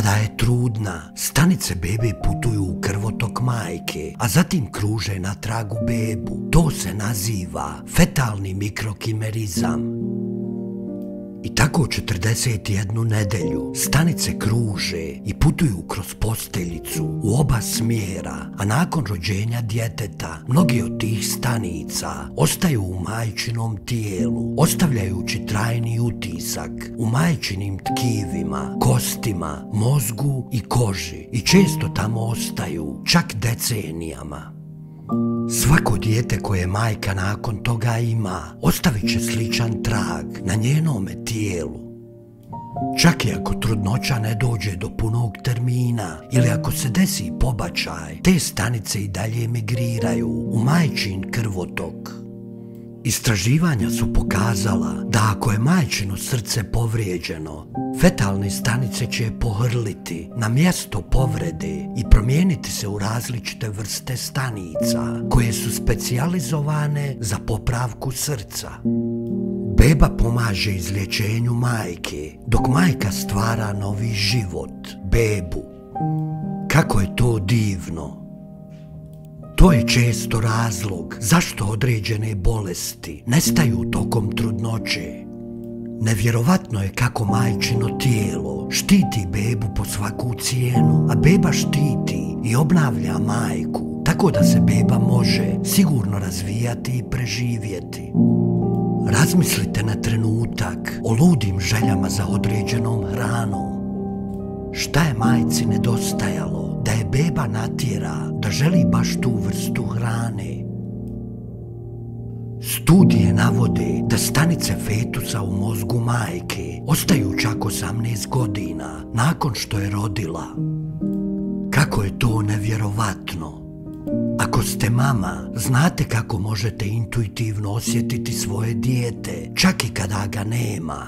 Kada je trudna, stanice bebe putuju u krvotok majke, a zatim kruže na tragu bebu. To se naziva fetalni mikrokimerizam. I tako 41 nedelju stanice kruže i putuju kroz posteljicu u oba smjera, a nakon rođenja djeteta mnogi od tih stanica ostaju u majčinom tijelu, ostavljajući trajni utisak u majčinim tkivima, kostima, mozgu i koži i često tamo ostaju čak decenijama. Svako dijete koje majka nakon toga ima, ostavit će sličan trag na njenome tijelu. Čak i ako trudnoća ne dođe do punog termina ili ako se desi pobačaj, te stanice i dalje migriraju u majčin krvotok. Istraživanja su pokazala da ako je majčino srce povrijeđeno, fetalne stanice će pohrliti na mjesto povrede i promijeniti se u različite vrste stanica koje su specijalizovane za popravku srca. Beba pomaže izlječenju majke, dok majka stvara novi život, bebu. Kako je to divno! To je često razlog zašto određene bolesti nestaju tokom trudnoće. Nevjerovatno je kako majčino tijelo štiti bebu po svaku cijenu, a beba štiti i obnavlja majku, tako da se beba može sigurno razvijati i preživjeti. Razmislite na trenutak o ludim željama za određenom hranom. Šta je majci nedostajalo da je beba natjera da želi baš tu vrstu hrane. Studije navode da stanice fetusa u mozgu majke ostaju čak 18 godina nakon što je rodila. Kako je to nevjerovatno. Ako ste mama, znate kako možete intuitivno osjetiti svoje dijete, čak i kada ga nema.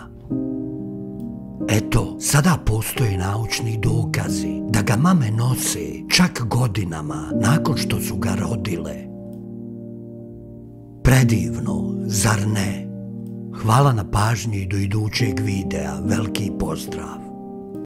Eto, sada postoje naučni dokazi da ga mame nose čak godinama nakon što su ga rodile. Predivno, zar ne? Hvala na pažnji do idućeg videa, veliki pozdrav!